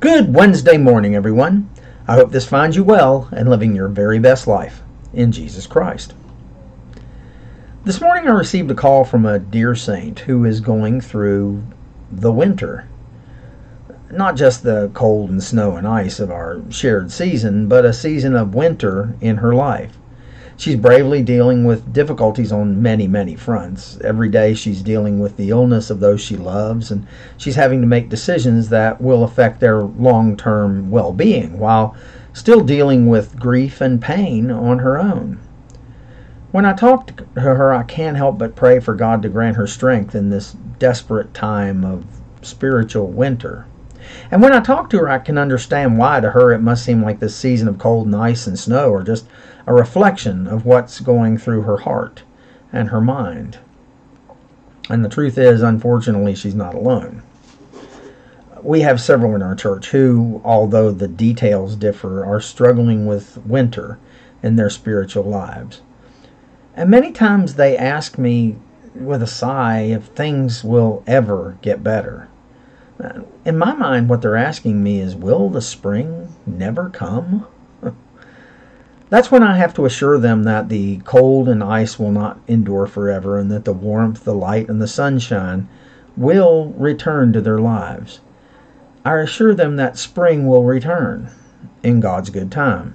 Good Wednesday morning, everyone. I hope this finds you well and living your very best life in Jesus Christ. This morning I received a call from a dear saint who is going through the winter. Not just the cold and snow and ice of our shared season, but a season of winter in her life. She's bravely dealing with difficulties on many, many fronts. Every day she's dealing with the illness of those she loves, and she's having to make decisions that will affect their long term well being while still dealing with grief and pain on her own. When I talk to her, I can't help but pray for God to grant her strength in this desperate time of spiritual winter. And when I talk to her, I can understand why to her it must seem like this season of cold and ice and snow are just a reflection of what's going through her heart and her mind. And the truth is, unfortunately, she's not alone. We have several in our church who, although the details differ, are struggling with winter in their spiritual lives. And many times they ask me with a sigh if things will ever get better. Uh, in my mind, what they're asking me is, will the spring never come? That's when I have to assure them that the cold and ice will not endure forever and that the warmth, the light, and the sunshine will return to their lives. I assure them that spring will return in God's good time.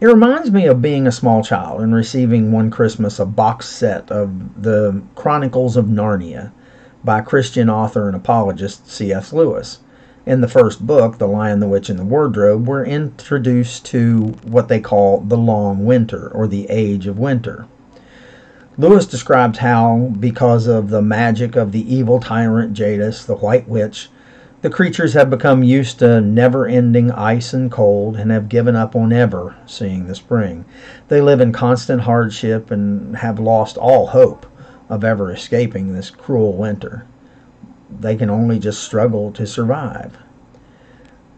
It reminds me of being a small child and receiving one Christmas a box set of the Chronicles of Narnia by Christian author and apologist C.S. Lewis. In the first book, The Lion, the Witch, and the Wardrobe, we're introduced to what they call the long winter or the age of winter. Lewis describes how, because of the magic of the evil tyrant Jadis, the White Witch, the creatures have become used to never ending ice and cold and have given up on ever seeing the spring. They live in constant hardship and have lost all hope of ever escaping this cruel winter. They can only just struggle to survive.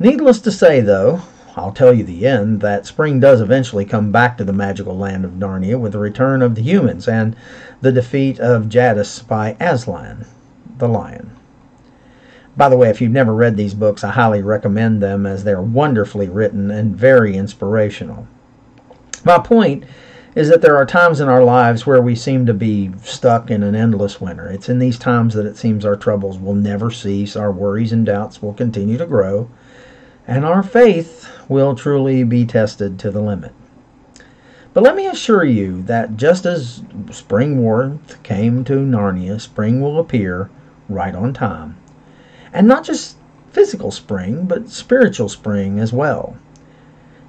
Needless to say, though, I'll tell you the end, that spring does eventually come back to the magical land of Narnia with the return of the humans and the defeat of Jadis by Aslan, the lion. By the way, if you've never read these books, I highly recommend them as they're wonderfully written and very inspirational. My point is that there are times in our lives where we seem to be stuck in an endless winter. It's in these times that it seems our troubles will never cease, our worries and doubts will continue to grow, and our faith will truly be tested to the limit. But let me assure you that just as spring warmth came to Narnia, spring will appear right on time. And not just physical spring, but spiritual spring as well.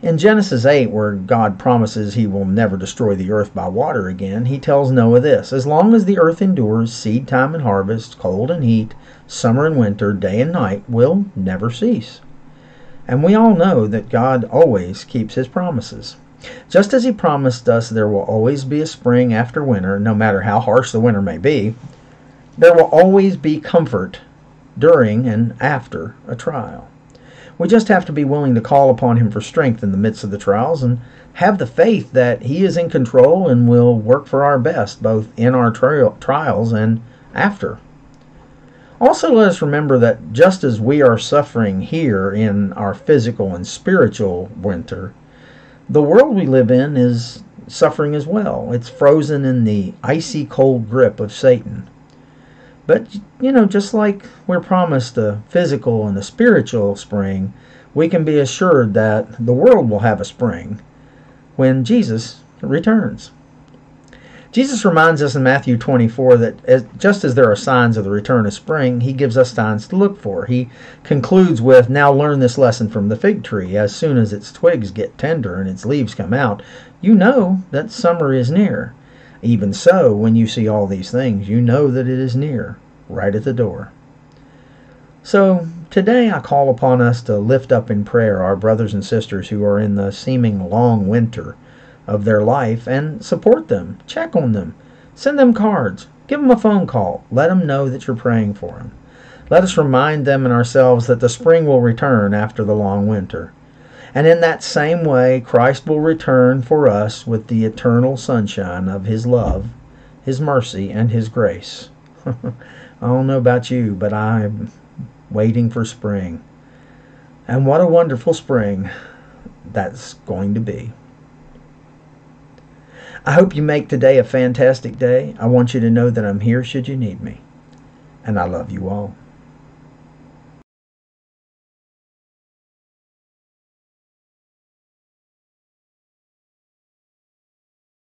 In Genesis 8, where God promises he will never destroy the earth by water again, he tells Noah this As long as the earth endures, seed time and harvest, cold and heat, summer and winter, day and night will never cease. And we all know that God always keeps his promises. Just as he promised us there will always be a spring after winter, no matter how harsh the winter may be, there will always be comfort during and after a trial. We just have to be willing to call upon Him for strength in the midst of the trials and have the faith that He is in control and will work for our best, both in our tri- trials and after. Also, let us remember that just as we are suffering here in our physical and spiritual winter, the world we live in is suffering as well. It's frozen in the icy cold grip of Satan. But, you know, just like we're promised a physical and a spiritual spring, we can be assured that the world will have a spring when Jesus returns. Jesus reminds us in Matthew 24 that as, just as there are signs of the return of spring, he gives us signs to look for. He concludes with, Now learn this lesson from the fig tree. As soon as its twigs get tender and its leaves come out, you know that summer is near. Even so, when you see all these things, you know that it is near, right at the door. So, today I call upon us to lift up in prayer our brothers and sisters who are in the seeming long winter of their life and support them, check on them, send them cards, give them a phone call, let them know that you're praying for them. Let us remind them and ourselves that the spring will return after the long winter. And in that same way, Christ will return for us with the eternal sunshine of His love, His mercy, and His grace. I don't know about you, but I'm waiting for spring. And what a wonderful spring that's going to be. I hope you make today a fantastic day. I want you to know that I'm here should you need me. And I love you all.